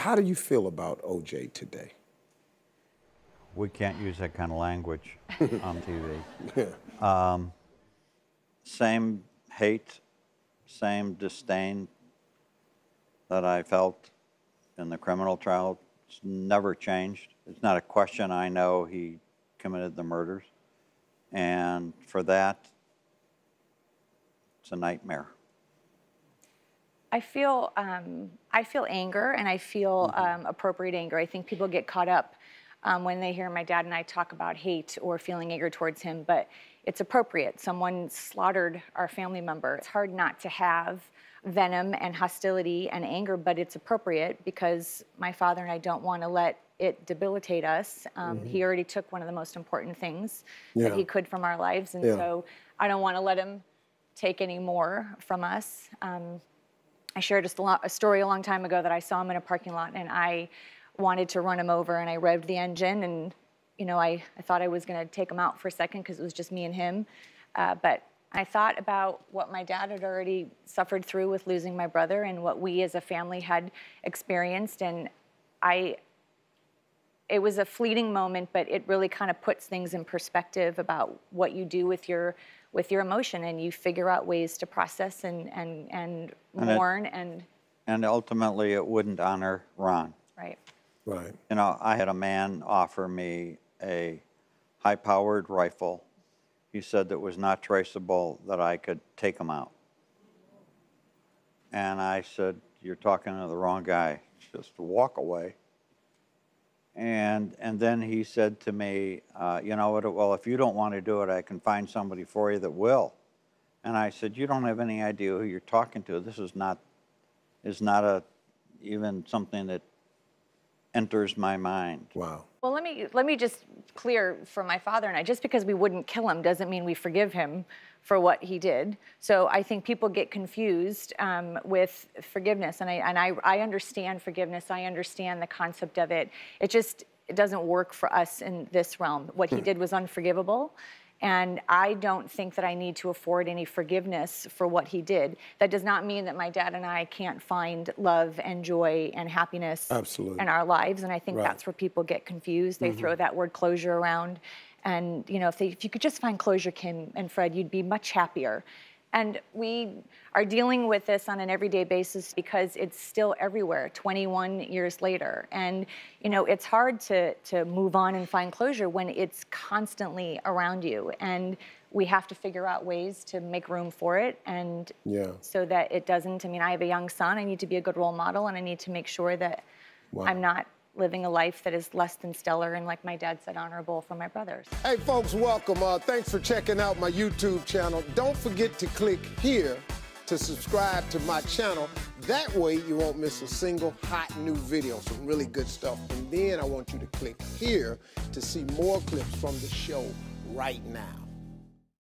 How do you feel about OJ today? We can't use that kind of language on TV. Yeah. Um, same hate, same disdain that I felt in the criminal trial. It's never changed. It's not a question I know he committed the murders. And for that, it's a nightmare. I feel um, I feel anger and I feel um, appropriate anger. I think people get caught up um, when they hear my dad and I talk about hate or feeling anger towards him, but it's appropriate. Someone slaughtered our family member. It's hard not to have venom and hostility and anger, but it's appropriate because my father and I don't want to let it debilitate us. Um, He already took one of the most important things Yeah. that he could from our lives, and Yeah. so I don't want to let him take any more from us. Um, I shared a, a story a long time ago that I saw him in a parking lot and I wanted to run him over and I revved the engine and you know I, I thought I was going to take him out for a second because it was just me and him. Uh, but I thought about what my dad had already suffered through with losing my brother and what we as a family had experienced and I it was a fleeting moment, but it really kind of puts things in perspective about what you do with your with your emotion, and you figure out ways to process and and and And it- mourn and And ultimately, it wouldn't honor Ron. right. Right. You know, I had a man offer me a high-powered rifle. He said that was not traceable, that I could take him out. And I said, you're talking to the wrong guy. Just walk away. And, and then he said to me, uh, you know what, well, if you don't want to do it, I can find somebody for you that will. And I said, you don't have any idea who you're talking to. This is not, is not a, even something that enters my mind. Wow. Well, let me let me just clear for my father and I. Just because we wouldn't kill him doesn't mean we forgive him for what he did. So I think people get confused um, with forgiveness, and I and I, I understand forgiveness. I understand the concept of it. It just it doesn't work for us in this realm. What he did was unforgivable. And I don't think that I need to afford any forgiveness for what he did. That does not mean that my dad and I can't find love and joy and happiness Absolutely. in our lives. And I think Right. that's where people get confused. They mm-hmm. throw that word closure around. And you know, if, they, if you could just find closure, Kim and Fred, you'd be much happier. And we are dealing with this on an everyday basis because it's still everywhere 21 years later. And you know, it's hard to to move on and find closure when it's constantly around you. And we have to figure out ways to make room for it and Yeah. so that it doesn't. I mean, I have a young son. I need to be a good role model, and I need to make sure that Wow. I'm not living a life that is less than stellar and, like my dad said, honorable for my brothers. Hey, folks, welcome. Uh, thanks for checking out my YouTube channel. Don't forget to click here to subscribe to my channel. That way, you won't miss a single hot new video. Some really good stuff. And then I want you to click here to see more clips from the show right now.